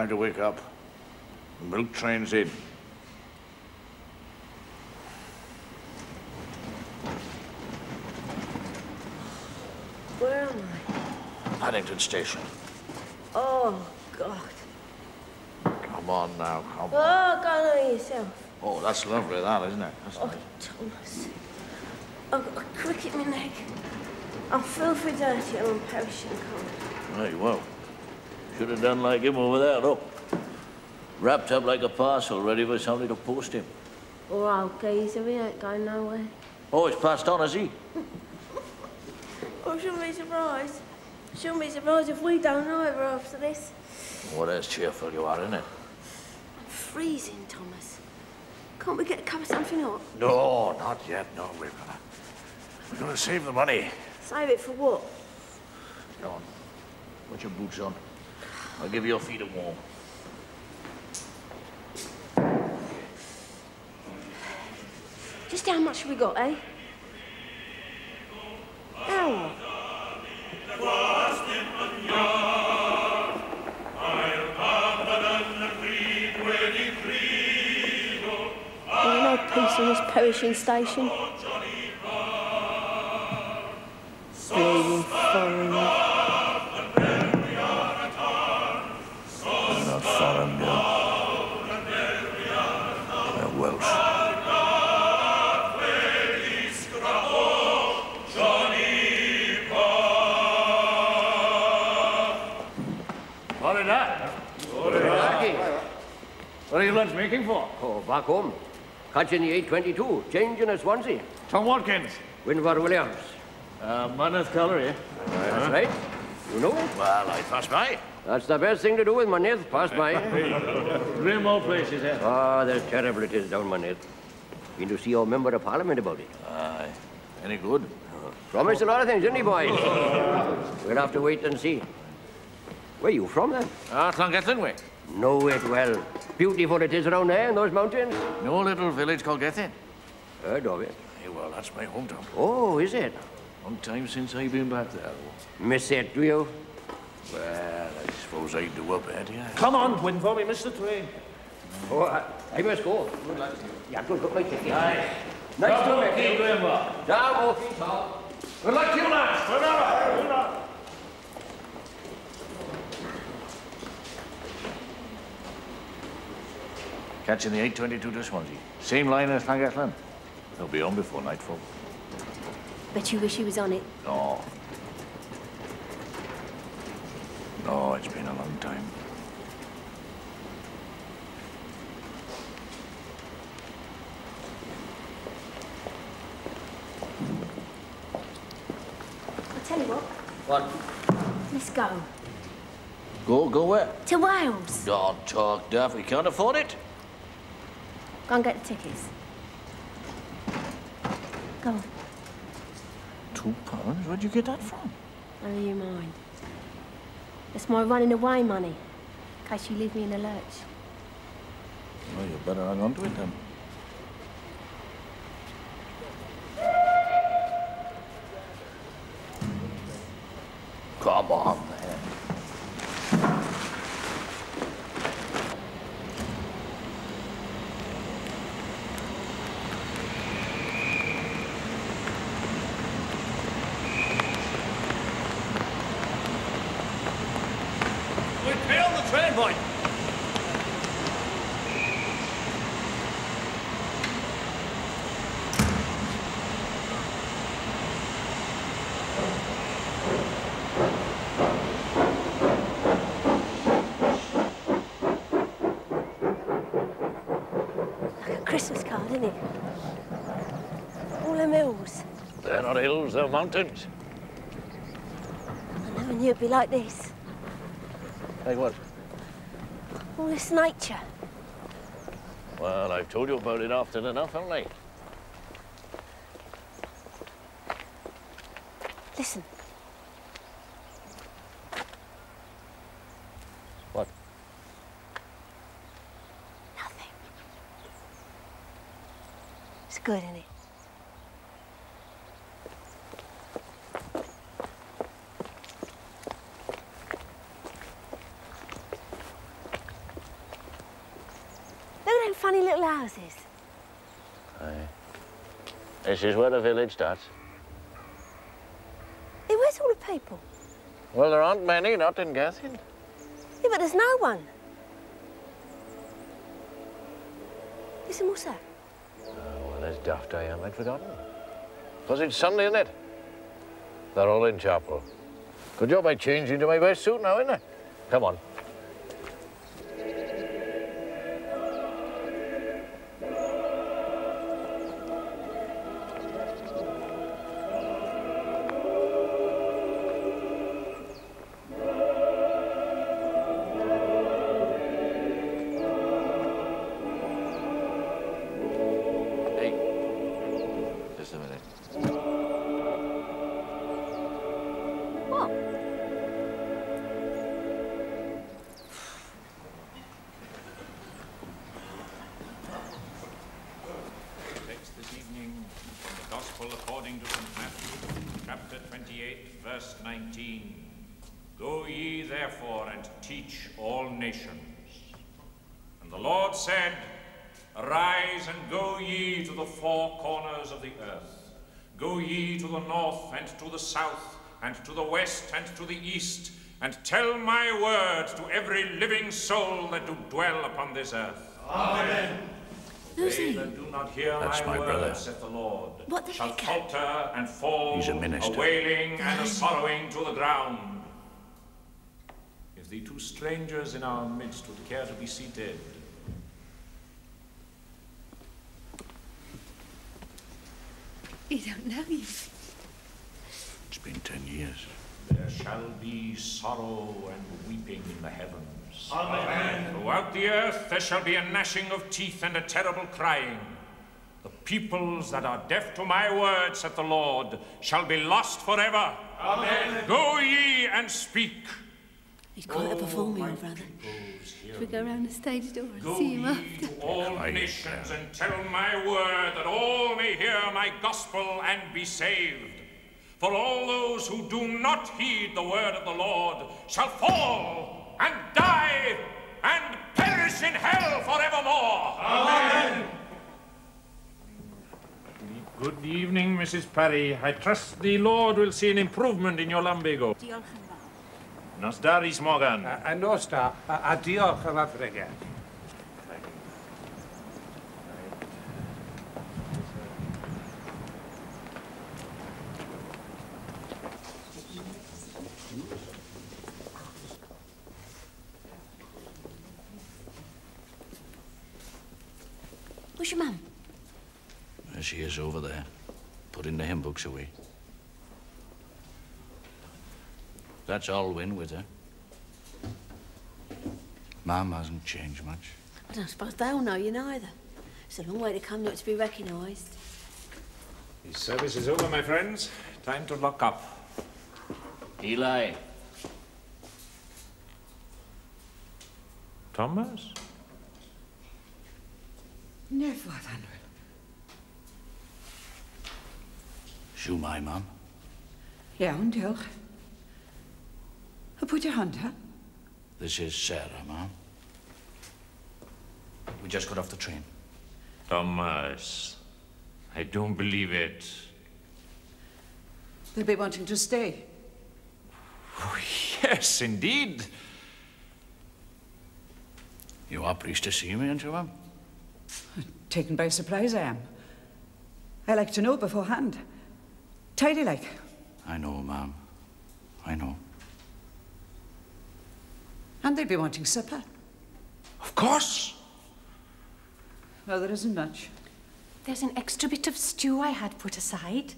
Time to wake up. The milk train's in. Where am I? Paddington Station. Oh, God. Come on now, come on. Oh, go on yourself. Oh, that's lovely, that, isn't it? That's Oh, nice. Thomas. I've got a crick in my neck. I'm filthy dirty and I'm perishing cold. Hey, well, should have done like him over there, look. Wrapped up like a parcel, ready for somebody to post him. Poor old geezer, he ain't going nowhere. Oh, it's passed on, has he? I shouldn't be surprised. Shouldn't be surprised if we don't either after this. What else cheerful you are, isn't it? I'm freezing, Thomas. Can't we get a cup of something hot? No, not yet. No, we've got to... We're gonna save the money. Save it for what? Go on. Put your boots on. I'll give you your feet a warm. Just how much have we got, eh? How? Well, no peace in this perishing station. Bleeding foreigner. What are you lunch making for? Oh, back home. Catching the 822, changing at Swansea. Tom Watkins. Winford Williams. Uh, Monmouth Colour, eh? That's right. You know, Well, I pass by. that's the best thing to do with Moneth, past my. Grim old places, eh? Ah, they're terrible it is down Moneth. Been to see our member of parliament about it. Aye. Any good? Promised a lot of things, didn't he, boys? we'll have to wait and see. Where you from, then? Ah, Clongethlin way. Know it well. Beautiful it is around there in those mountains. No little village called Gethyn. Heard of it. Hey, well, that's my hometown. Oh, is it? Long time since I've been back there. Miss it, do you? Well, I suppose I do a bit, yeah. Come on, Winford, we missed the train. Oh, I, I must go. Good luck to you. Yeah, good luck, my ticket. Aye. Nice to meet you. doing, Bob? Ciao, Wolfie, ciao. Good luck to you, lads. Catching the 822 to Swansea. Same line as Llangollen. He'll be on before nightfall. Bet you wish he was on it. No. No, it's been a long time. I'll tell you what, What? let's go. Go, go where? To Wales. Don't talk, Duff. We can't afford it. Go and get the tickets. Go on, Two pounds? Where'd you get that from? none of you mind. It's my running away money, in case you leave me in the lurch. Well, you better hang on to it then. Come on, man. We failed the train, boy. Like a Christmas card, isn't it? All them hills. They're not hills, they're mountains. I never knew it'd be like this. Like what? All this nature. Well, I've told you about it often enough, haven't I? Listen, What? nothing. It's good, isn't it? funny little houses? Aye. This is where the village starts. Hey, where's all the people? Well, there aren't many, not in Gethyn. Yeah, but there's no one. Listen, what's that? Oh, well, as daft I am, I'd forgotten. Because it's Sunday, isn't it? They're all in chapel. Good job I changed into my best suit now, isn't it? Come on. And tell my word to every living soul that do dwell upon this earth. Who's They he? that do not hear That's my, my word, brother. saith the Lord, What the shall heck? falter and fall, He's a minister. wailing and a sorrowing to the ground. If the two strangers in our midst would care to be seated, You don't know you. It's been ten years. There shall be sorrow and weeping in the heavens. Amen. Throughout the earth there shall be a gnashing of teeth and a terrible crying. The peoples that are deaf to my word, saith the Lord, shall be lost forever. Amen. Go ye and speak. He's quite a performer, your brother. Should we go round the stage door and Go see him ye after? to all Aye, nations and tell my word that all may hear my gospel and be saved. For all those who do not heed the word of the Lord shall fall and die and perish in hell forevermore. Amen. Good evening, Mrs. Parry. I trust the Lord will see an improvement in your lumbago. Nos daris Morgan. A, a nos da, uh, uh, a, a uh, diolch am adrege. Where's your mum? There she is over there, putting the hymn books away. That's Alwyn with her. Mum hasn't changed much. I don't suppose they'll know you neither. It's a long way to come not to be recognised. The service is over, my friends. Time to lock up. Eli, Thomas? No, Father Manuel. shoe my mum. Iawn, diolch. A pwy dy hwnna? This is Sarah, mum. We just got off the train. Thomas, I don't believe it. They'll be wanting to stay. Oh, yes, indeed. You are pleased to see me, aren't you, mum? Taken by surprise, I am. I like to know beforehand. Tidy like. I know, mum. I know. And they'll be wanting supper. Of course. Well, there isn't much. There's an extra bit of stew I had put aside.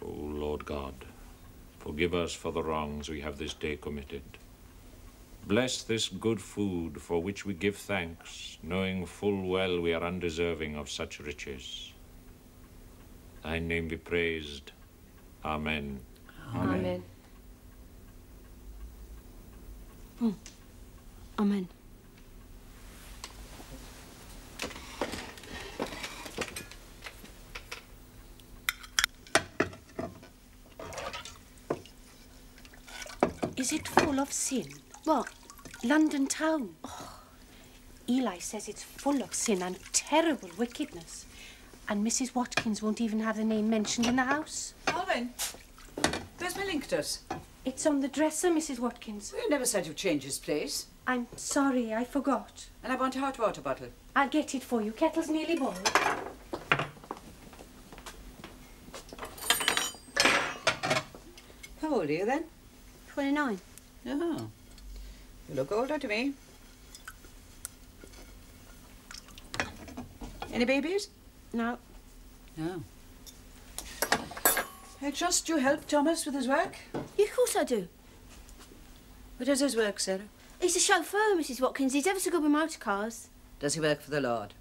O Lord God, forgive us for the wrongs we have this day committed. Bless this good food for which we give thanks, knowing full well we are undeserving of such riches. Thy name be praised. Amen. Amen. Amen. Hmm. Is it full of sin? What? London town. Oh, Eli says it's full of sin and terrible wickedness. And Mrs. Watkins won't even have the name mentioned in the house. Alvin, where's my linctus? It's on the dresser, Mrs. Watkins. You never said you'd change his place. I'm sorry, I forgot. And I want a hot water bottle. I'll get it for you. Kettle's nearly boiled. How old are you then? 29. Oh. You look older to me. Any babies? No. No. I trust you help Thomas with his work. Yeah, of course I do. What does his work, Sarah? He's a chauffeur, Mrs. Watkins. He's ever so good with motor cars. Does he work for the Lord?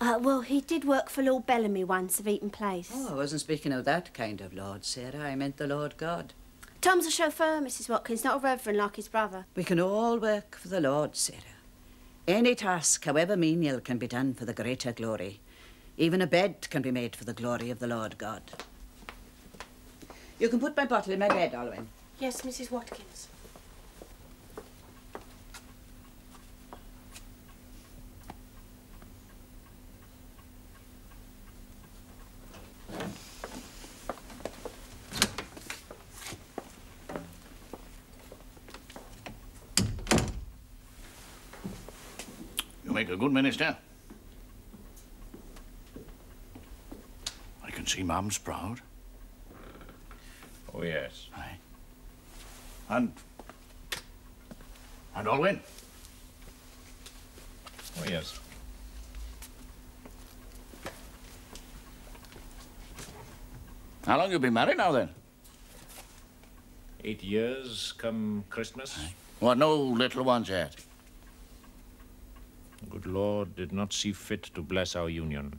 Uh, well, he did work for Lord Bellamy once of Eaton Place. Oh, I wasn't speaking of that kind of Lord, Sarah. I meant the Lord God. Tom's a chauffeur, Mrs. Watkins, not a reverend like his brother. We can all work for the Lord, Sarah. Any task, however menial, can be done for the greater glory. Even a bed can be made for the glory of the Lord God. You can put my bottle in my bed, Alwyn. Yes, Mrs. Watkins. Good minister. I can see Mum's proud. Oh, yes. Aye. And... And Olwyn. Oh, yes. How long you been married now, then? Eight years come Christmas. What, no little ones yet? The good Lord did not see fit to bless our union.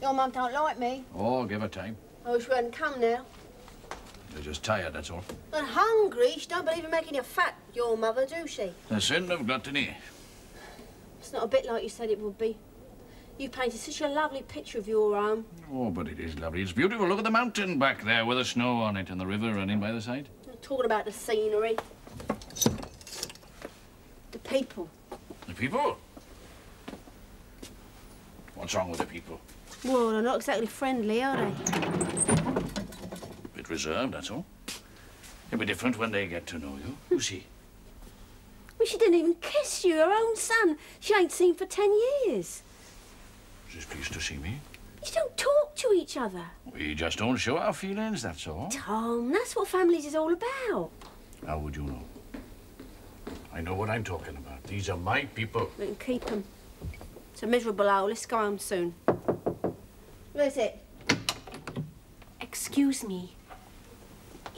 Your mum don't like me. Oh, give her time. I wish we hadn't come now. You're just tired, that's all. And hungry. She don't believe in making you fat, your mother, do she? The sin of gluttony. It's not a bit like you said it would be. You painted such a lovely picture of your home. Oh, but it is lovely. It's beautiful. Look at the mountain back there with the snow on it and the river running by the side. Talking about the scenery. The people. The people? What's wrong with the people? Well, they're not exactly friendly, are they? Bit reserved, that's all. It'll be different when they get to know you. Who's he? Well, she didn't even kiss you, her own son. She ain't seen for ten years. She's pleased to see me. You don't talk to each other. We just don't show our feelings, that's all. Tom, that's what families is all about. How would you know? I know what I'm talking about. These are my people. We can keep 'em. It's a miserable hole. Let's go home soon. Where's it? Excuse me.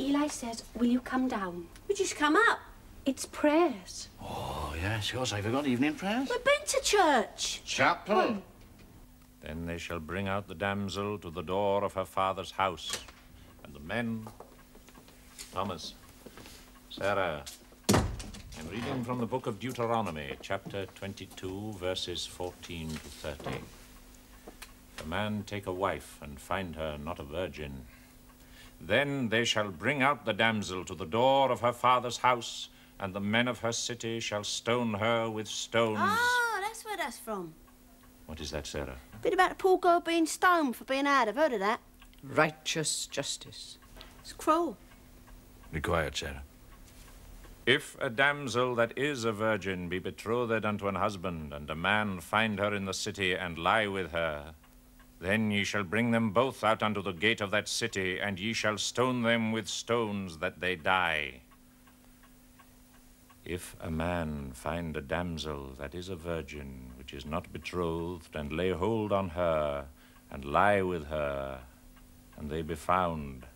Eli says, will you come down? We just come up. It's prayers. Oh, yes, yours. I forgot evening prayers. We've been to church. Chapel. Hmm. Then they shall bring out the damsel to the door of her father's house, and the men. Thomas, Sarah, I'm reading from the book of Deuteronomy, chapter 22, verses 14 to 30. If a man take a wife and find her not a virgin, then they shall bring out the damsel to the door of her father's house, and the men of her city shall stone her with stones. Ah, that's where that's from. What is that, Sarah? A bit about a poor girl being stoned for being out. I've heard of that. Righteous justice. It's cruel. Be quiet, Sarah. If a damsel that is a virgin be betrothed unto an husband, and a man find her in the city and lie with her, then ye shall bring them both out unto the gate of that city, and ye shall stone them with stones that they die. If a man find a damsel that is a virgin, which is not betrothed, and lay hold on her, and lie with her, and they be found,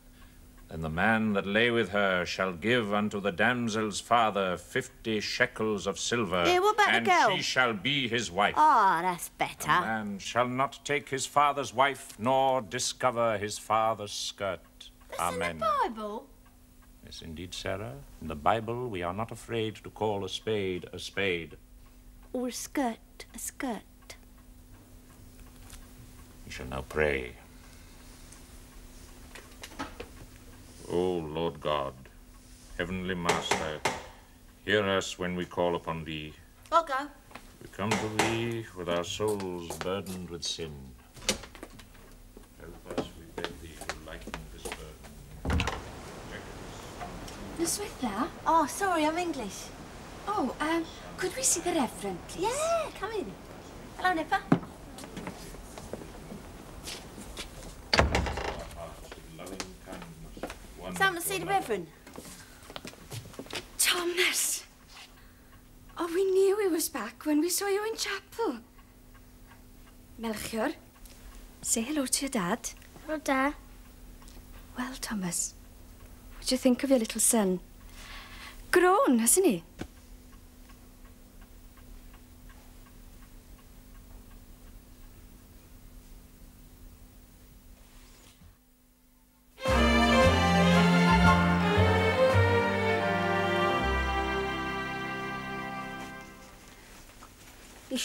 then the man that lay with her shall give unto the damsel's father fifty shekels of silver, Yeah, what about the and girl? she shall be his wife. Ah, that's A better. man shall not take his father's wife, nor discover his father's skirt. Amen. Bible? Yes, indeed, Sarah. In the Bible, we are not afraid to call a spade a spade. Or a skirt, a skirt. We shall now pray. O Lord God, Heavenly Master, hear us when we call upon Thee. I'll go. We come to Thee with our souls burdened with sin. Help us, we beg Thee, to lighten this burden. Protect us Miss Whitler? Oh, sorry, I'm English. Oh, um, could we see the Reverend, please? Yeah, come in. Hello, Nipper. Sam and see the Reverend. Thomas! Oh, we knew he was back when we saw you in chapel. Melchior, say hello to your dad. Hello, Dad. Well, Thomas, what do you think of your little son? Grown, hasn't he?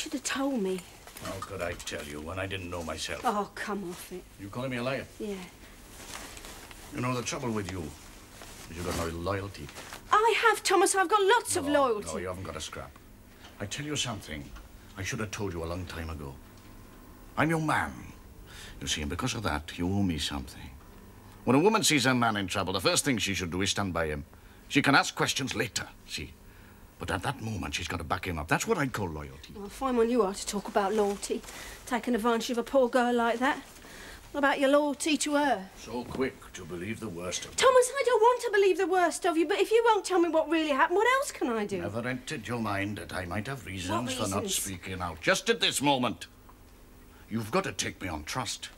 Should have told me. How could I tell you when I didn't know myself? Oh, come off it. You calling me a liar? Yeah. You know, the trouble with you is you've got no loyalty. I have, Thomas. I've got lots of loyalty. No, you haven't got a scrap. I tell you something. I should have told you a long time ago. I'm your man. You see, and because of that, you owe me something. When a woman sees a man in trouble, the first thing she should do is stand by him. She can ask questions later, see? But at that moment, she's got to back him up. That's what I'd call loyalty. Well, fine one you are to talk about loyalty. Taking advantage of a poor girl like that. What about your loyalty to her? So quick to believe the worst of me. Thomas, I don't want to believe the worst of you, but if you won't tell me what really happened, what else can I do? Never entered your mind that I might have reasons for not speaking out. Just at this moment. You've got to take me on trust.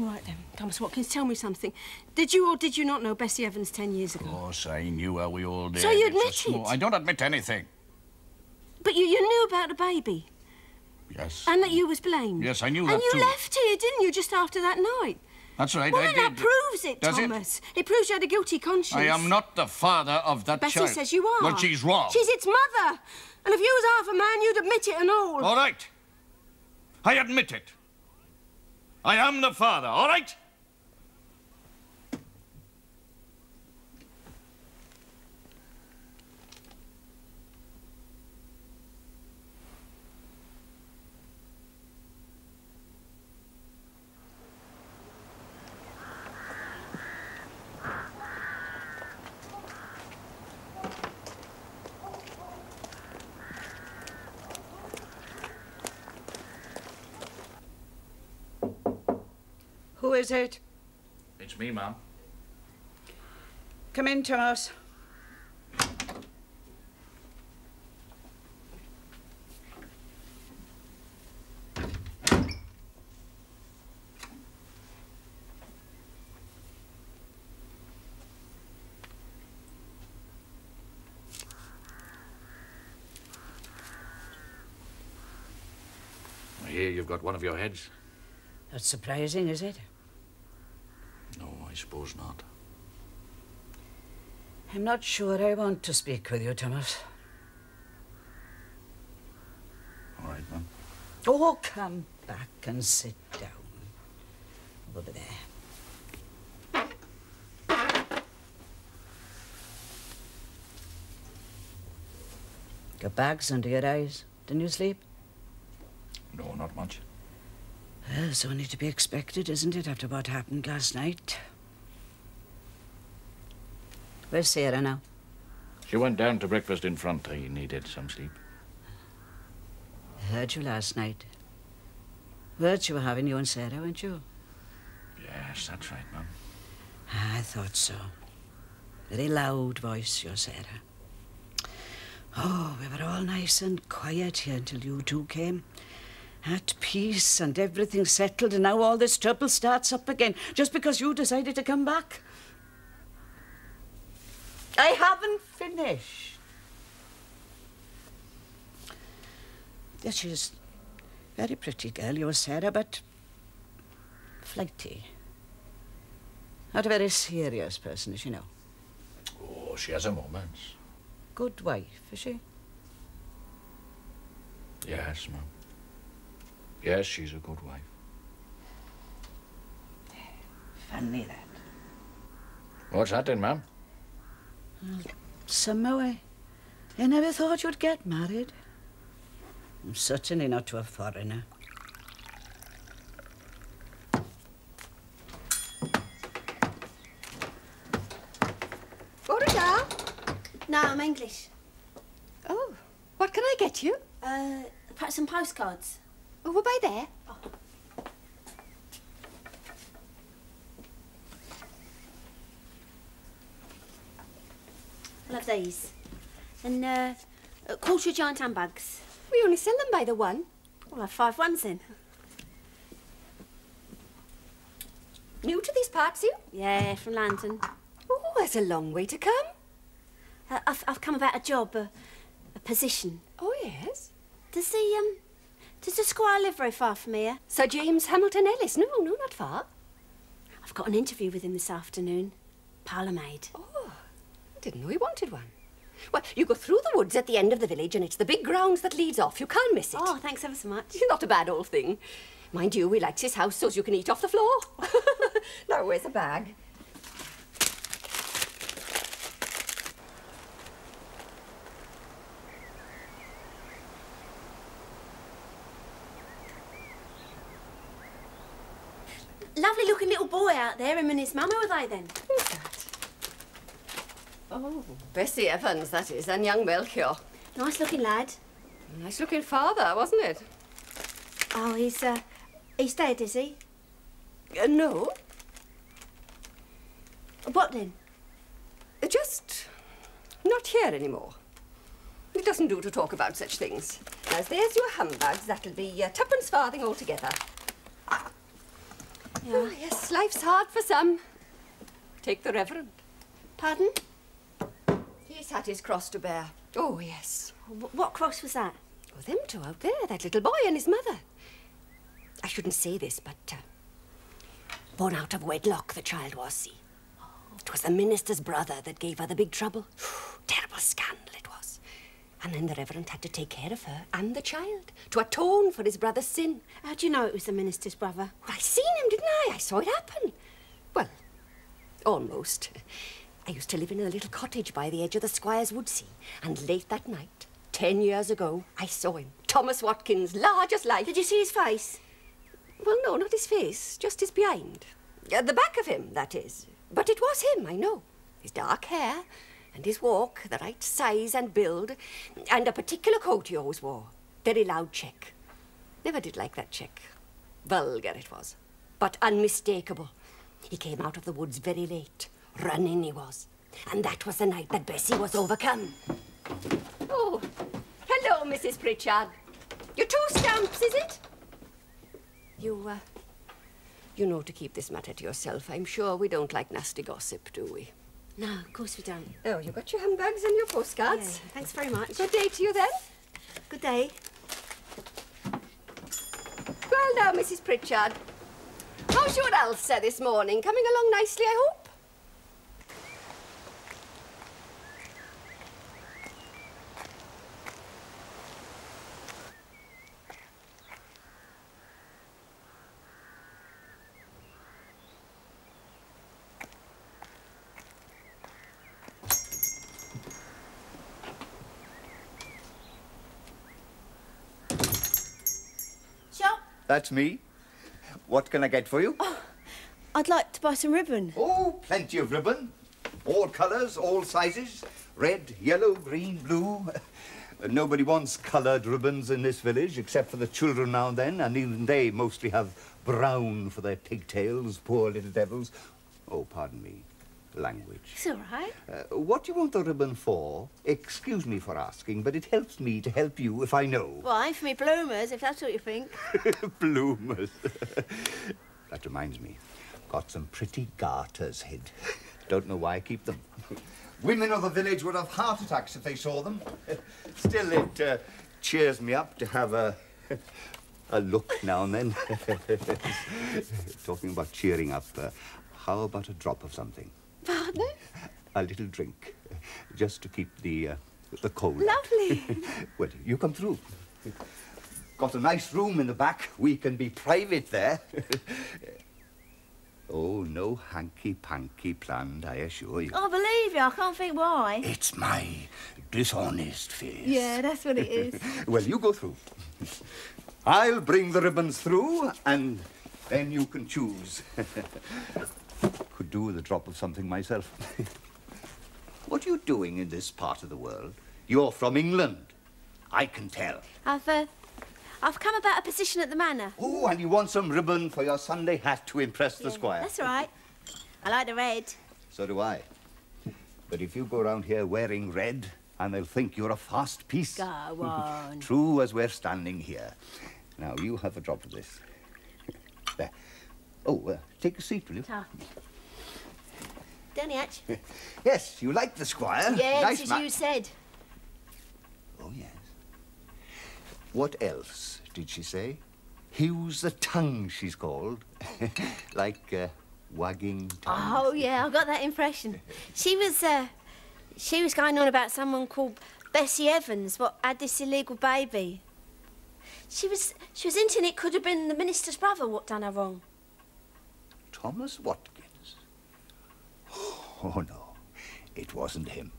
All right then, Thomas Watkins, tell me something. Did you or did you not know Bessie Evans ten years ago? Of course, I knew her. We all did. So you admit small- it? I don't admit anything. But you, you knew about the baby Yes. and that you was blamed. Yes, I knew and that you too. left here, didn't you, just after that night? That's right, Well, I then did. that proves it, Does it? Thomas. It? proves you had a guilty conscience. I am not the father of that Bessie child. Bessie says you are. Well, she's wrong. She's its mother. And if you was half a man, you'd admit it and all. All right. I admit it. I am the father, all right? Who is it? It's me, Ma'am. Come in, Thomas. I hear you've got one of your heads. That's surprising, is it? I suppose not. I'm not sure I want to speak with you, Thomas. All right, Ma'am. Oh, come back and sit down. Over there. Got bags under your eyes. Didn't you sleep? No, not much. Well, it's only to be expected, isn't it, after what happened last night? Where's Sarah now? She went down to breakfast in front. I needed some sleep. I heard you last night. Words you were having, you and Sarah, weren't you? Yes, that's right, Mum. I thought so. Very loud voice, your Sarah. Oh, we were all nice and quiet here until you two came. At peace and everything settled, and now all this trouble starts up again just because you decided to come back. I haven't finished. Yes, she's a very pretty girl, your Sarah, but flighty. Not a very serious person, as you know. Oh, she has her moments. Good wife, is she? Yes, ma'am. Yes, she's a good wife. Funny that. What's that then, ma'am? Somehow I, I never thought you'd get married. Certainly not to a foreigner. Borja? No, I'm English. Oh, what can I get you? Uh, perhaps some postcards. Over by there. I'll have these. And, uh, a quarter giant handbags. We only sell them by the one. I'll have five ones then. New to these parts, you? Yeah, from London. Oh, that's a long way to come. Uh, I've, I've come about a job, a, a position. Oh, yes. Does the, um, does the squire live very far from here? Sir James Hamilton Ellis. No, no, not far. I've got an interview with him this afternoon. Parlour maid. Oh, didn't know he wanted one. Well, you go through the woods at the end of the village and it's the big grounds that leads off. You can't miss it. Oh, thanks ever so much. Not a bad old thing. Mind you, he likes his house so's you can eat off the floor. now, where's the bag? Lovely looking little boy out there, him and his who are they then? Who's that? Oh, Bessie Evans, that is, and young Melchior. Nice looking lad. Nice looking father, wasn't it? Oh, he's, uh, he's dead, is he? Uh, no, What then? uh, just not here anymore. It doesn't do to talk about such things. As there's your humbugs, that'll be uh, twopence farthing altogether. Yeah. Oh, yes, life's hard for some. Take the Reverend. Pardon? He's had his cross to bear. Oh, yes. Wh- What cross was that? Oh, them two out there, that little boy and his mother. I shouldn't say this, but uh, born out of wedlock the child was, see. It was the minister's brother that gave her the big trouble. Terrible scandal it was. And then the Reverend had to take care of her and the child to atone for his brother's sin. How do you know it was the minister's brother? Well, I seen him, didn't I? I saw it happen. Well, almost. I used to live in a little cottage by the edge of the Squire's wood, see. And late that night, ten years ago, I saw him. Thomas Watkins, large as life. Did you see his face? Well, no, not his face, just his behind. The back of him, that is. But it was him, I know. His dark hair, and his walk, the right size and build, and a particular coat he always wore. Very loud check. Never did like that check. Vulgar it was, but unmistakable. He came out of the woods very late. Running he was. And that was the night that Bessie was overcome. Oh, hello, Mrs. Pritchard. Your two stamps, is it? You, uh, you know to keep this matter to yourself. I'm sure we don't like nasty gossip, do we? No, of course we don't. Oh, you got your handbags and your Yeah, postcards. thanks very much. Good day to you then. Good day. Well now, Mrs. Pritchard. How's your Elsa this morning? Coming along nicely, I hope? That's me. What can I get for you? Oh, I'd like to buy some ribbon. Oh, plenty of ribbon. All colours, all sizes. Red, yellow, green, blue. Nobody wants coloured ribbons in this village, except for the children now and then, and even they mostly have brown for their pigtails, poor little devils. Oh, pardon me. Language. It's all right. Uh, what do you want the ribbon for? Excuse me for asking, but it helps me to help you if I know. Why, for me bloomers, if that's what you think. Bloomers. that reminds me. Got some pretty garters hid. Don't know why I keep them. Women of the village would have heart attacks if they saw them. Still, it uh, cheers me up to have a, a look now and then. Talking about cheering up, uh, how about a drop of something? Pardon? A little drink, just to keep the, uh, the cold. Lovely. well, you come through. Got a nice room in the back. We can be private there. oh, no hanky-panky planned, I assure you. I believe you. I can't think why. It's my dishonest face. Yeah, that's what it is. well, you go through. I'll bring the ribbons through, and then you can choose. Could do with a drop of something myself. what are you doing in this part of the world? You're from England. I can tell. I've, uh, I've come about a position at the manor. Oh, and you want some ribbon for your Sunday hat to impress the squire. That's all right. I like the red. So do I. But if you go around here wearing red, and they'll think you're a fast piece. Go on. True as we're standing here. Now, you have a drop of this. there. Oh, uh, take a seat, will you? Ah. Danny Hatch. Yes, you like the squire. Yes, nice as you said. Oh, yes. What else did she say? Hugh's the tongue, she's called. like uh, wagging tongue. Oh, yeah, I got that impression. She was, uh, she was going on about someone called Bessie Evans, what had this illegal baby. She was, she was hinting it could have been the minister's brother what done her wrong. Thomas Watkins. Oh, no. It wasn't him.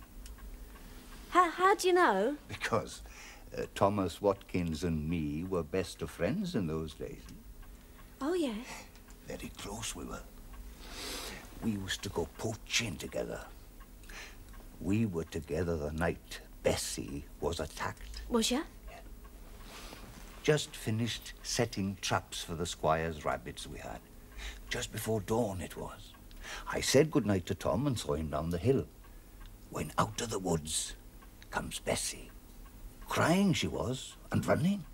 How, how do you know? Because uh, Thomas Watkins and me were best of friends in those days. Oh, yes? Very close we were. We used to go poaching together. We were together the night Bessie was attacked. Was ya? Just finished setting traps for the squire's rabbits we had. Just before dawn it was. I said good night to Tom and saw him down the hill. When out of the woods comes Bessie. Crying she was, and running.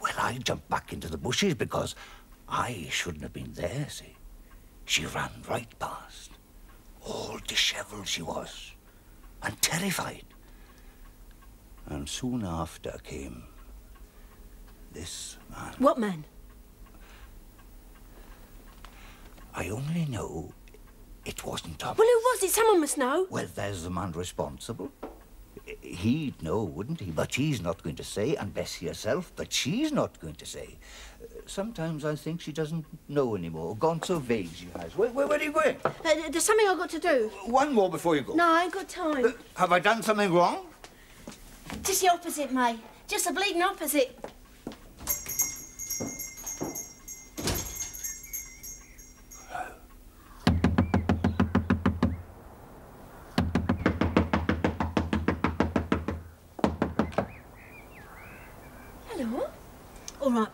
Well, I jumped back into the bushes because I shouldn't have been there, see. She ran right past. All dishevelled she was, and terrified. And soon after came this man. What man? I only know it wasn't Thomas. Well, who was it? Someone must know. Well, there's the man responsible. He'd know, wouldn't he? But he's not going to say, and Bessie herself, but she's not going to say. Uh, Sometimes I think she doesn't know anymore. Gone so vague she has. Where, where, where are you going? Uh, there's something I've got to do. One more before you go. No, I ain't got time. Have I done something wrong? Just the opposite, May. Just the bleeding opposite.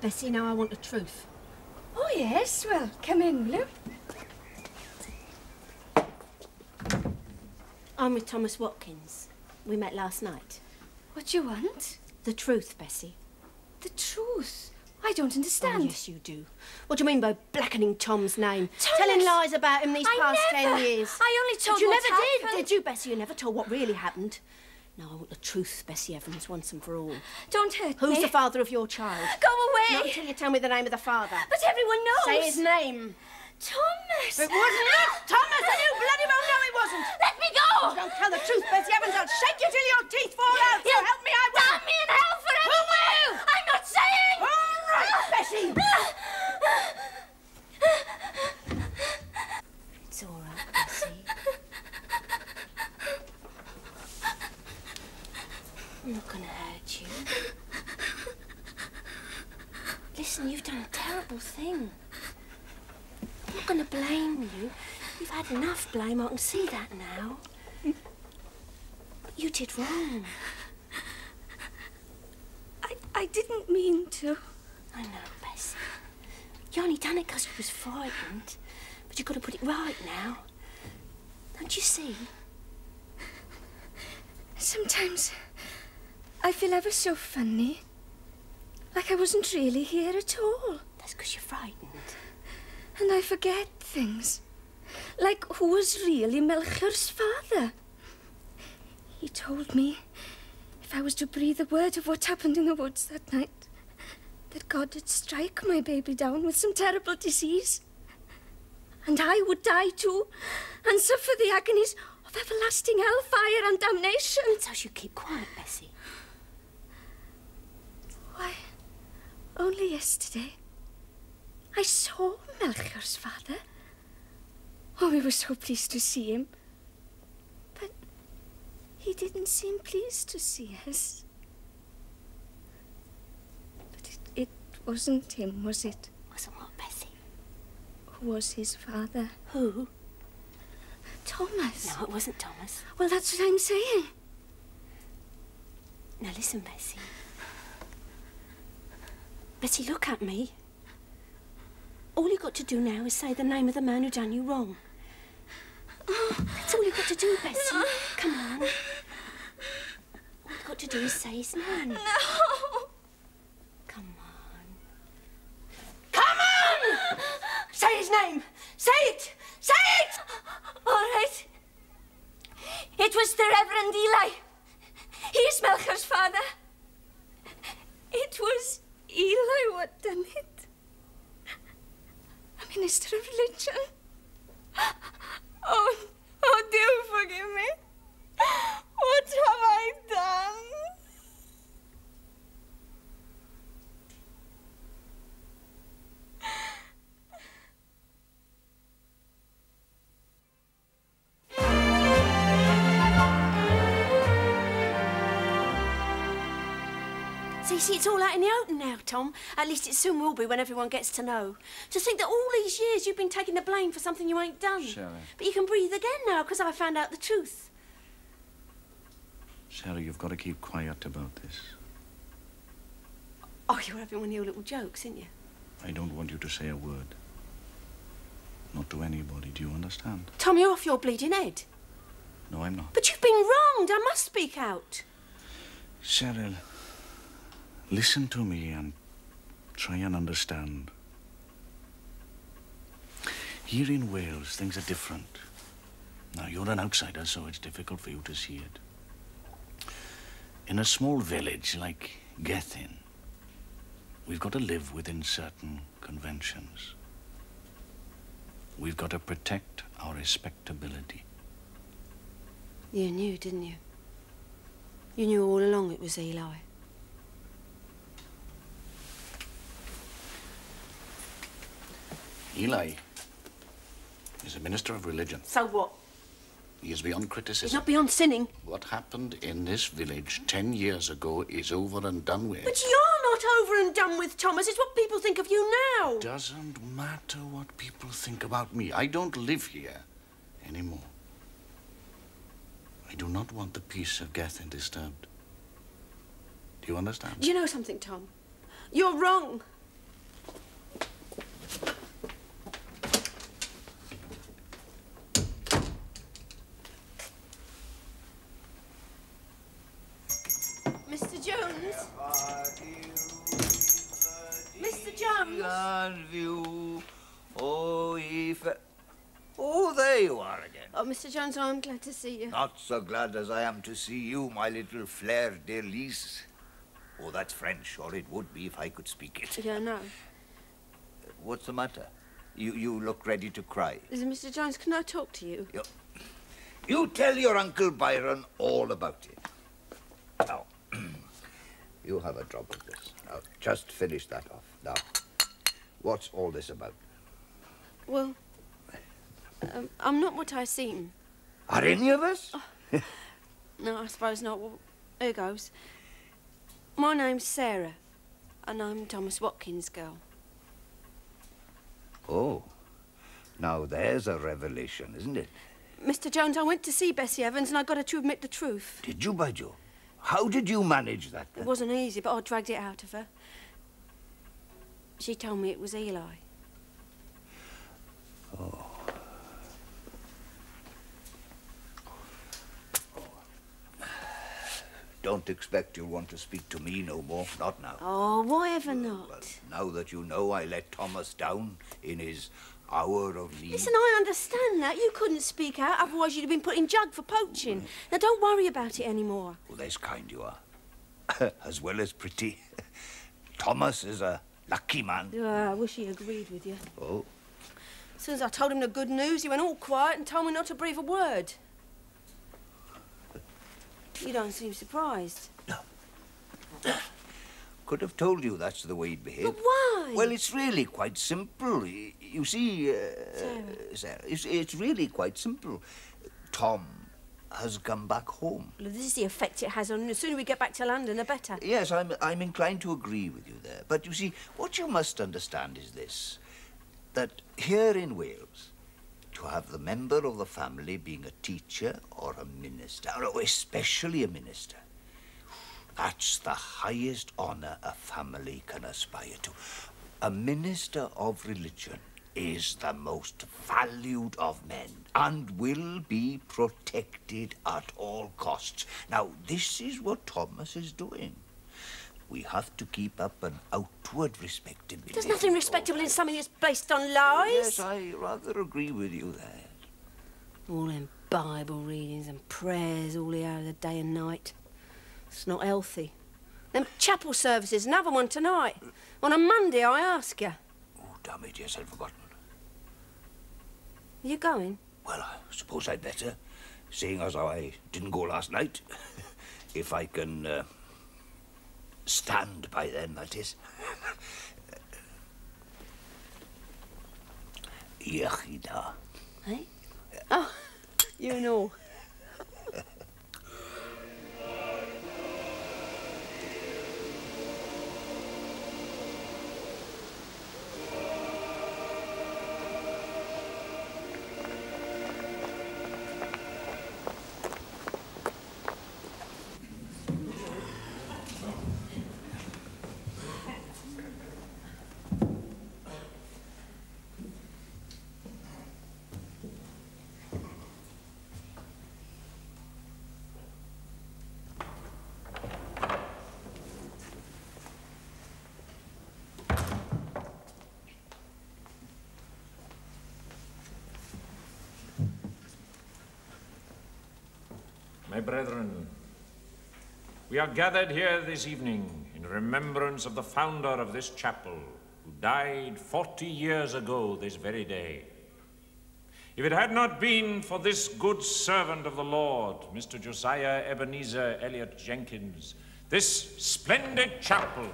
Bessie, now I want the truth. Oh, yes. Well, come in, will you? I'm with Thomas Watkins. We met last night. What do you want? The truth, Bessie. The truth. I don't Oh, understand. yes, you do. What do you mean by blackening Tom's name? Thomas! Telling lies about him these I past never. ten years. I only told But you what never did, did you, Bessie? You never told what really happened. Now I want the truth, Bessie Evans, once and for all. Don't hurt me. Who's me. the father of your child? Go away. Not until you tell me the name of the father. But everyone knows. Say his name. Thomas. It wasn't it, ah! Thomas, and you bloody well know it wasn't. Let me go. Don't tell the truth, Bessie Evans. I'll shake you till your teeth fall out. So You help me, I will. damn me in hell forever. Who will? I'm not saying. All right, ah! Bessie. Ah! It's all right, Bessie. I'm not going to hurt you. Listen, you've done a terrible thing. I'm not going to blame you. You've had enough blame. I can see that now. But you did wrong. I, I didn't mean to. I know, Bessie. You only done it because you was frightened. But you've got to put it right now. Don't you see? Sometimes I feel ever so funny. Like I wasn't really here at all. That's because you're frightened. And I forget things. Like who was really Melchior's father. He told me if I was to breathe a word of what happened in the woods that night, that God would strike my baby down with some terrible disease. And I would die too, and suffer the agonies of everlasting hellfire and damnation. So you keep quiet, Bessie. Why, only yesterday, I saw Melchior's father. Oh, we were so pleased to see him. But he didn't seem pleased to see us. But it, it wasn't him, was it? Wasn't what, Bessie? Who was his father? Who? Thomas. No, it wasn't Thomas. Well, that's what I'm saying. Now listen, Bessie. Bessie, look at me. All you got to do now is say the name of the man who done you wrong. That's all you got to do, Bessie. Come on. All you got to do is say his name. No. See, it's all out in the open now, Tom. At least it soon will be when everyone gets to know. To think that all these years you've been taking the blame for something you ain't done. Sarah. But you can breathe again now because I found out the truth. Sarah, you've got to keep quiet about this. Oh, you're having one of your little jokes, aren't you? I don't want you to say a word. Not to anybody, do you understand? Tom, you're off your bleeding head. No, I'm not. But you've been wronged. I must speak out. Cheryl, listen to me and try and understand. Here in Wales, things are different. Now, you're an outsider, so it's difficult for you to see it. In a small village like Gethyn, we've got to live within certain conventions. We've got to protect our respectability. You knew, didn't you? You knew all along it was Eli. Eli is a minister of religion. So what? He is beyond criticism. He's not beyond sinning. What happened in this village ten years ago is over and done with. But you're not over and done with, Thomas. It's what people think of you now. Doesn't matter what people think about me. I don't live here anymore. I do not want the peace of Gethyn disturbed. Do you understand? Do you know something, Tom? You're wrong. Mr. Jones? Mr. View. Oh, if. Oh, there you are again. Oh, Mr. Jones, I'm glad to see you. Not so glad as I am to see you, my little fleur de lis. Oh, that's French, or it would be if I could speak it. Yeah, no. What's the matter? You, you look ready to cry. Mr. Jones, can I talk to you? You, you tell your Uncle Byron all about it. Now, you have a drop of this. Now, just finish that off. Now, what's all this about? Well, um, I'm not what I seem. Are any of us? No, I suppose not. Well, here goes. My name's Sarah, and I'm Thomas Watkins' girl. Oh, now there's a revelation, isn't it? Mr. Jones, I went to see Bessie Evans, and I got her to admit the truth. Did you, by Joe? How did you manage that? It wasn't easy, but I dragged it out of her. She told me it was Eli. Oh. Don't expect you'll want to speak to me no more. Not now. Oh, why ever not? Well, now that you know I let Thomas down in his hour of need. Listen, I understand that. You couldn't speak out, otherwise you'd have been put in jug for poaching. Mm. Now, don't worry about it anymore. Well, that's kind you are. as well as pretty. Thomas is a lucky man. Oh, I wish he agreed with you. Oh, As soon as I told him the good news, he went all quiet and told me not to breathe a word. You don't seem surprised. No. could have told you that's the way he'd behave. But why? Well, it's really quite simple. You see, uh, Sarah. Sarah, it's, it's really quite simple. Tom has come back home. Well, this is the effect it has on. The sooner we get back to London, the better. Yes, I'm, I'm inclined to agree with you there. But you see, what you must understand is this that here in Wales, to have the member of the family being a teacher or a minister, or especially a minister, that's the highest honour a family can aspire to. A minister of religion is the most valued of men and will be protected at all costs. Now, this is what Thomas is doing. We have to keep up an outward respectability. There's nothing respectable in something that's based on lies. Yes, I rather agree with you there. All them Bible readings and prayers all the hour of the day and night. It's not healthy. Them chapel services, another one tonight. On a Monday, I ask you. Oh, damn it, yes, I'd forgotten. Are you going? Well, I suppose I'd better, seeing as how I didn't go last night. if I can uh, stand by then, that is. Iechyd da. Eh? Oh, you know. My brethren, we are gathered here this evening in remembrance of the founder of this chapel, who died 40 years ago this very day. If it had not been for this good servant of the Lord, Mr. Josiah Ebenezer Elliot Jenkins, this splendid chapel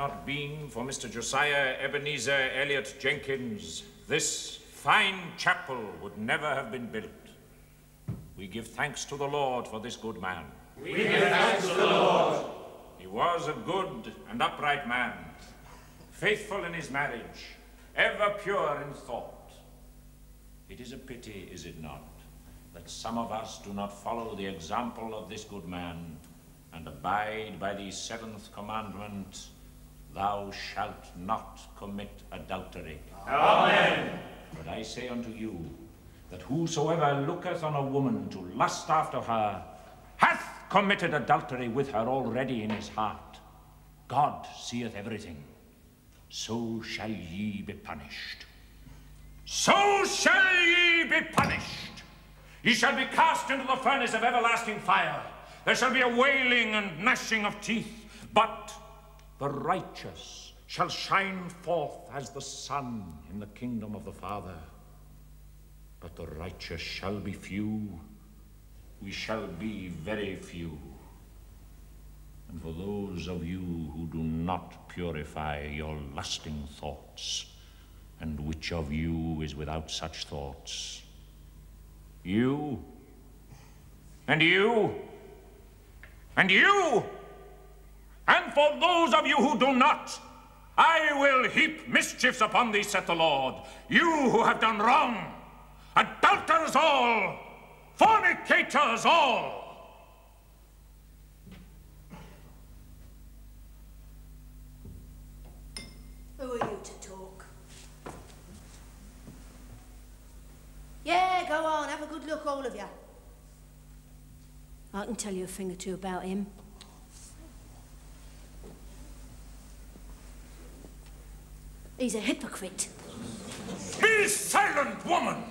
not been for Mr. Josiah Ebenezer Elliot Jenkins, this fine chapel would never have been built. We give thanks to the Lord for this good man. We give thanks to the Lord. He was a good and upright man, faithful in his marriage, ever pure in thought. It is a pity, is it not, that some of us do not follow the example of this good man and abide by the seventh commandment, Thou shalt not commit adultery. Amen. But I say unto you, that whosoever looketh on a woman to lust after her, hath committed adultery with her already in his heart. God seeth everything. So shall ye be punished. So shall ye be punished. Ye shall be cast into the furnace of everlasting fire. There shall be a wailing and gnashing of teeth, but the righteous shall shine forth as the sun in the kingdom of the Father. But the righteous shall be few. We shall be very few. And for those of you who do not purify your lusting thoughts, and which of you is without such thoughts? You, and you, and you, and for those of you who do not, I will heap mischiefs upon thee, saith the Lord. You who have done wrong, adulterers all, fornicators all. Who are you to talk? Yeah, go on, have a good look, all of you. I can tell you a thing or two about him. He's a hypocrite. Be silent, woman!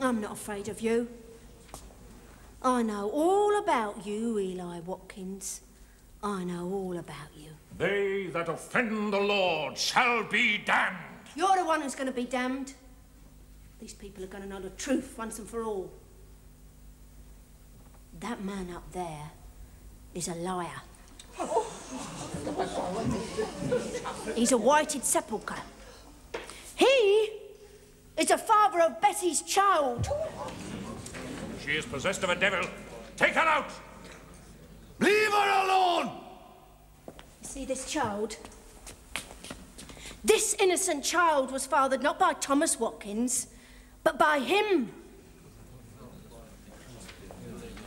I'm not afraid of you. I know all about you, Eli Watkins. I know all about you. They that offend the Lord shall be damned. You're the one who's going to be damned. These people are going to know the truth once and for all. That man up there is a liar. He's a whited sepulchre. He is the father of Betty's child. She is possessed of a devil. Take her out! Leave her alone! See this child? This innocent child was fathered not by Thomas Watkins, but by him.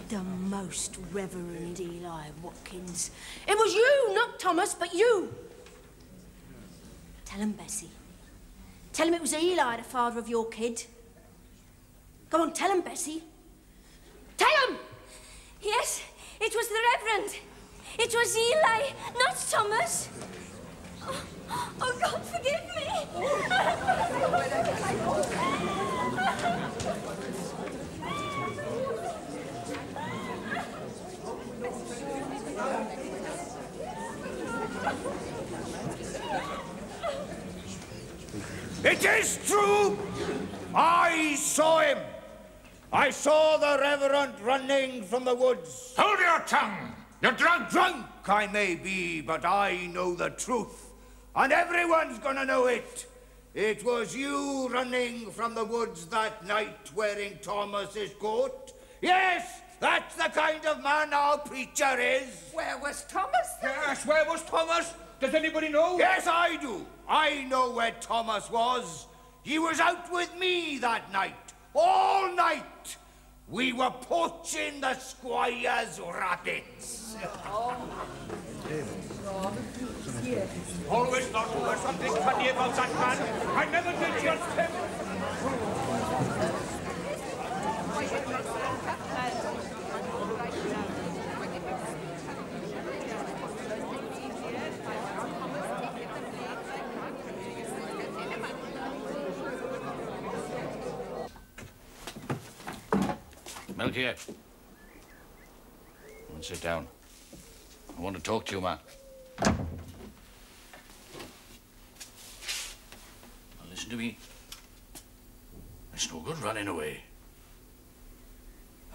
The most Reverend Eli Watkins. It was you, not Thomas, but you. Tell him, Bessie. Tell him it was Eli, the father of your kid. Go on, tell him, Bessie. Tell him! Yes, it was the Reverend. It was Eli, not Thomas. Oh, oh God, forgive It is true. I saw him. I saw the Reverend running from the woods. Hold your tongue! You're drunk! Drunk I may be, but I know the truth. And everyone's gonna know it. It was you running from the woods that night wearing Thomas's coat. Yes, that's the kind of man our preacher is. Where was Thomas? Yes, where was Thomas? Does anybody know? Yes, I do. I know where Thomas was. He was out with me that night. All night. We were poaching the squire's rabbits. Oh. Always thought there was something funny about that man. I never did just him. Melchior. Come and sit down. I want to talk to you, man. Now listen to me. It's no good running away.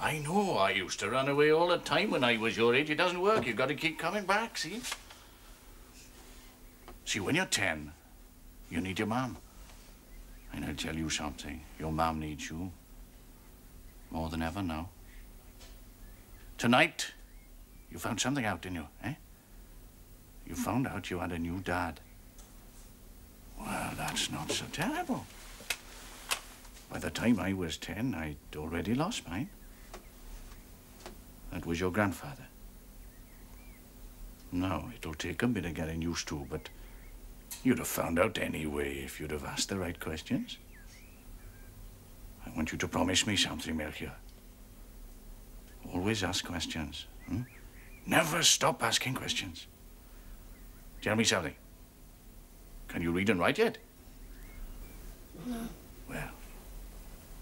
I know I used to run away all the time when I was your age. It doesn't work. You've got to keep coming back, see? See, when you're ten, you need your mum. And I'll tell you something. Your mum needs you. More than ever now. Tonight, you found something out, didn't you, eh? You found out you had a new dad. Well, that's not so terrible. By the time I was ten, I'd already lost mine. That was your grandfather. Now, it'll take a bit of getting used to, but you'd have found out anyway if you'd have asked the right questions. I want you to promise me something, Melchior. Always ask questions. Hmm? Never stop asking questions. Tell me something. Can you read and write yet? No. Well,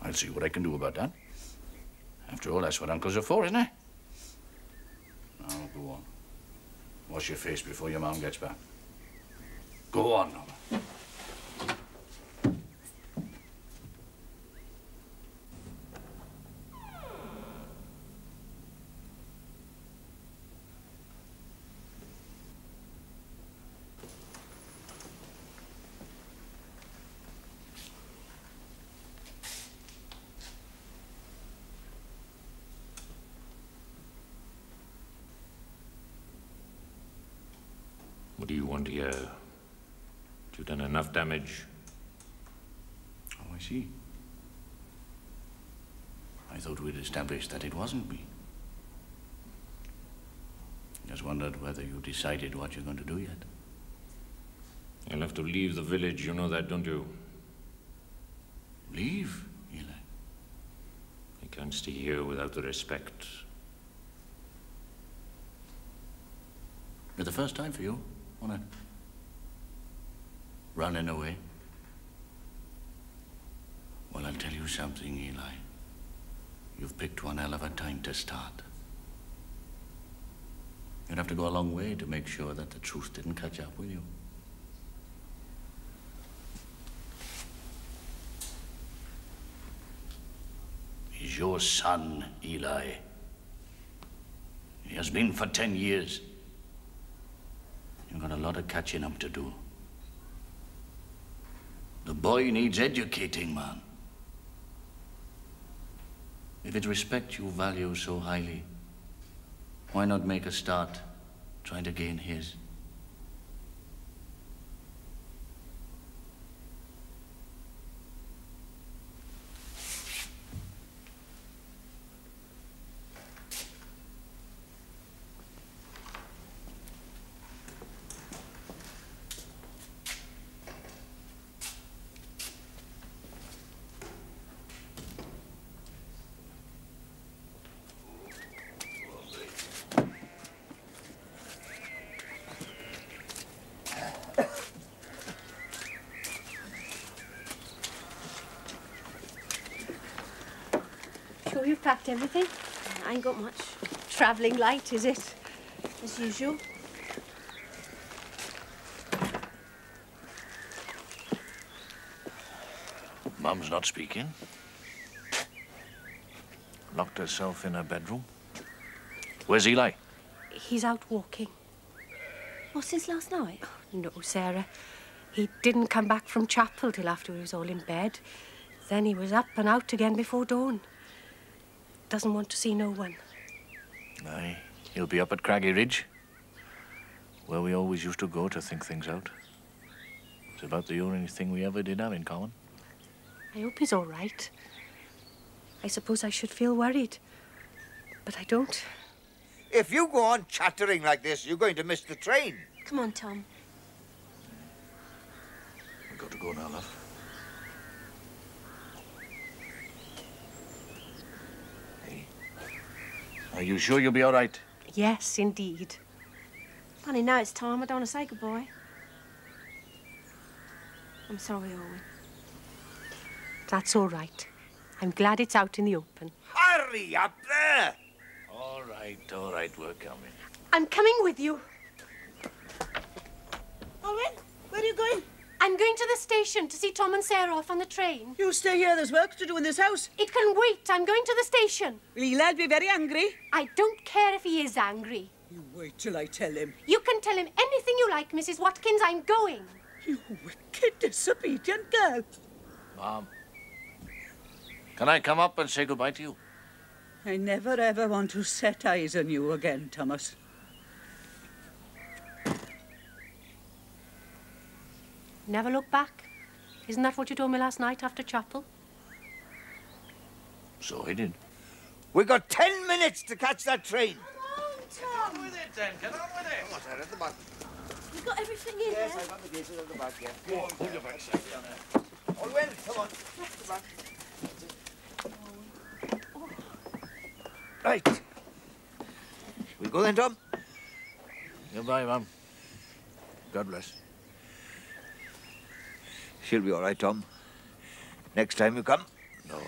I'll see what I can do about that. After all, that's what uncles are for, isn't it? Now, go on. Wash your face before your mom gets back. Go on, Norma. What do you want here? You've done enough damage. Oh, I see. I thought we'd established that it wasn't me. Just wondered whether you decided what you're going to do yet. You'll have to leave the village. You know that, don't you? Leave, Eli? I can't stay here without the respect. It's the first time for you, wasn't it? Running away. Well, I'll tell you something, Eli. You've picked one hell of a time to start. You'd have to go a long way to make sure that the truth didn't catch up with you. He's your son, Eli. He has been for ten years. You've got a lot of catching up to do. The boy needs educating, man. If it's respect you value so highly, why not make a start trying to gain his? Sure you've packed everything? I ain't got much. Travelling light, is it? As usual. Mum's not speaking. Locked herself in her bedroom. Where's Eli? He's out walking. What, since last night? Oh, no, Sarah. He didn't come back from chapel till after we was all in bed. Then he was up and out again before dawn. Doesn't want to see no one. Aye, he'll be up at Craggy Ridge, where we always used to go to think things out. It's about the only thing we ever did have in common. I hope he's all right. I suppose I should feel worried. But I don't. If you go on chattering like this, you're going to miss the train. Come on, Tom. We've got to go now, love. Are you sure you'll be all right? Yes, indeed. Funny, now it's time. I don't want to say goodbye. I'm sorry, Owen. That's all right. I'm glad it's out in the open. Hurry up there! All right, all right, we're coming. I'm coming with you. Owen, where are you going? I'm going to the station to see Tom and Sarah off on the train. You stay here. There's work to do in this house. It can wait. I'm going to the station. Will Eli'll be very angry. I don't care if he is angry. You wait till I tell him. You can tell him anything you like, Mrs. Watkins. I'm going. You wicked, disobedient girl. Mom, can I come up and say goodbye to you? I never ever want to set eyes on you again, Thomas. Never look back. Isn't that what you told me last night after chapel? So I did. We've got ten minutes to catch that train. Come on, Tom. Get on with it, then. Get on with it. Come on, Sarah, at the back. You got everything in Yes, there? I've got the cases at the back, yeah. Go on, pull your backside down there. Oh, well, come on. At the back. Right. We go then, Tom? Goodbye, Mum. God bless. She'll be all right, Tom. Next time you come. No.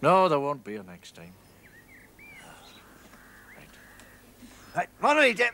No, there won't be a next time. Right, on, Rita.